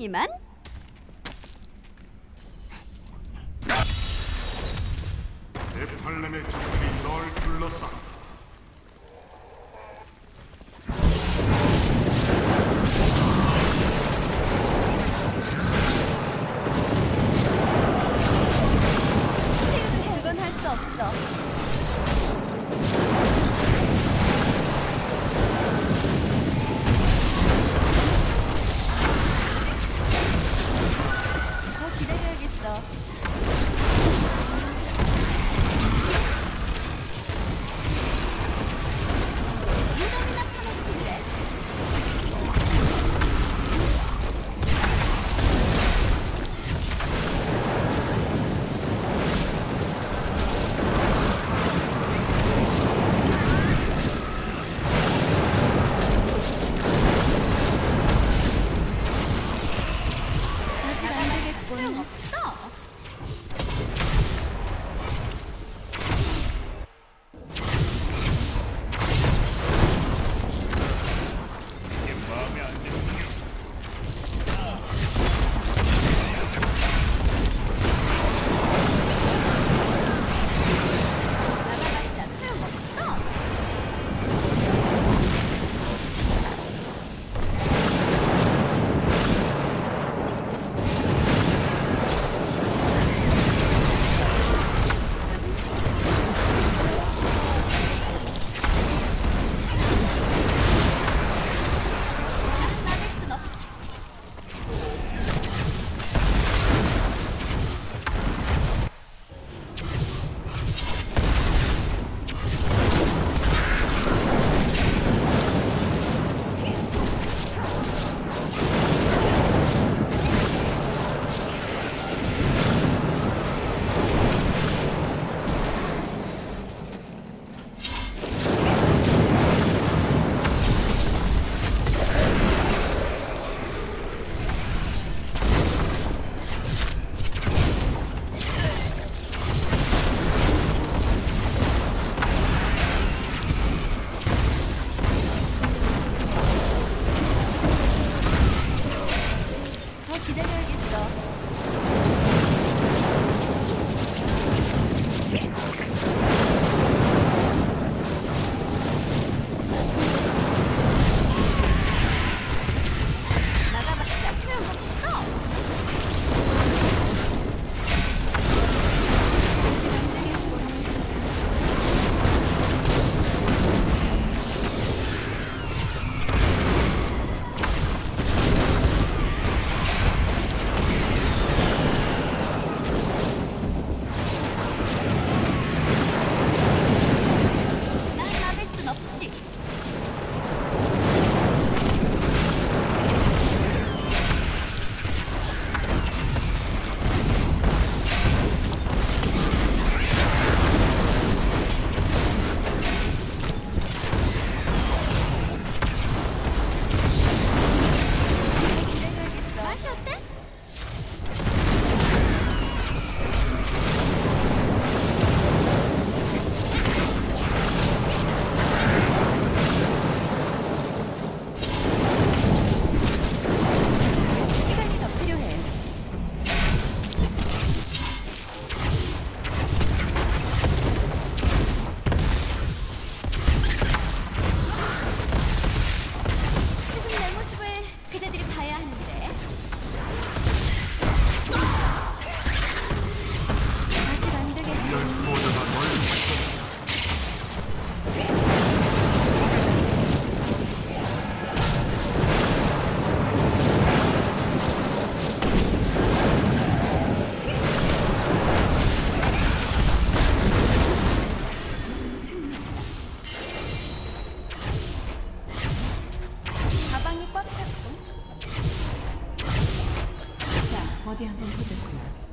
이만. 네팔렘의 적들이 널 둘러싸. 阿爹阿妹一会儿